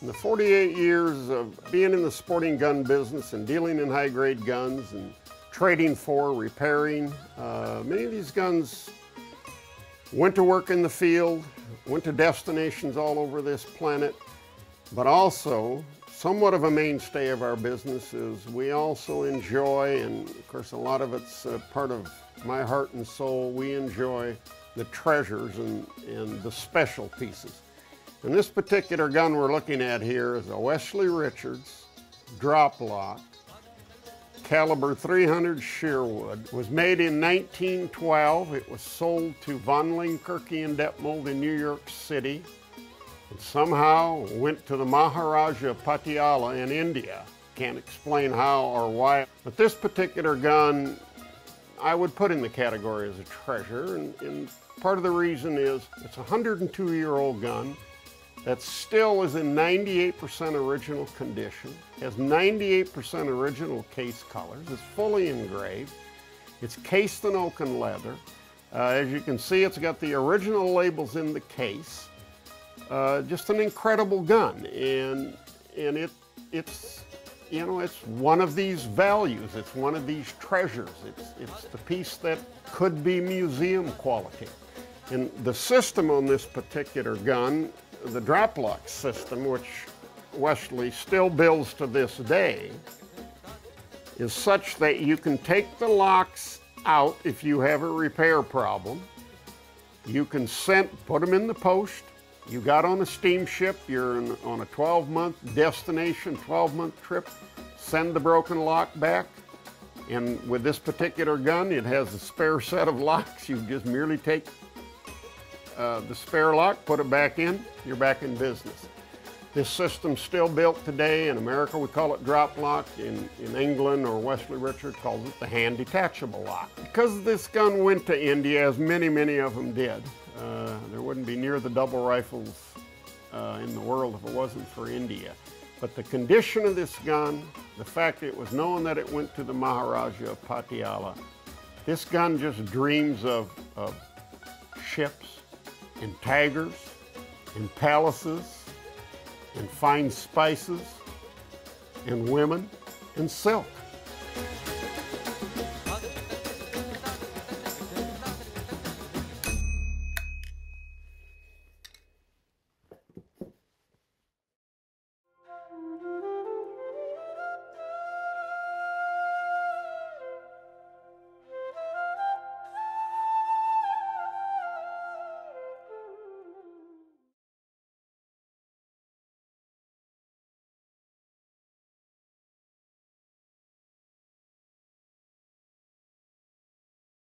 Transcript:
In the 48 years of being in the sporting gun business and dealing in high grade guns and trading for, repairing, uh, many of these guns went to work in the field, went to destinations all over this planet, but also somewhat of a mainstay of our business is we also enjoy, and of course a lot of it's part of my heart and soul, we enjoy the treasures and, and the special pieces. And this particular gun we're looking at here is a Westley Richards drop lock caliber 300 Sherwood. It was made in 1912. It was sold to von Lengerke and Detmold in New York City. It somehow went to the Maharaja of Patiala in India. Can't explain how or why. But this particular gun, I would put in the category as a treasure. And, and part of the reason is it's a 102 year old gun that still is in 98% original condition, has 98% original case colors, it's fully engraved, it's cased in oaken leather. Uh, as you can see, it's got the original labels in the case. Uh, just an incredible gun, and and it it's you know it's one of these values. It's one of these treasures. It's it's the piece that could be museum quality. And the system on this particular gun the drop lock system, which Westley still builds to this day, is such that you can take the locks out if you have a repair problem. You can send, put them in the post. You got on a steamship, you're in, on a 12 month destination, 12 month trip, send the broken lock back. And with this particular gun, it has a spare set of locks. You just merely take uh, the spare lock, put it back in, you're back in business. This system's still built today. In America, we call it drop lock. In, in England, or Westley Richard calls it the hand detachable lock. Because this gun went to India, as many, many of them did, uh, there wouldn't be near the double rifles uh, in the world if it wasn't for India. But the condition of this gun, the fact it was known that it went to the Maharaja of Patiala, this gun just dreams of, of ships, and tigers and palaces and fine spices and women and silk.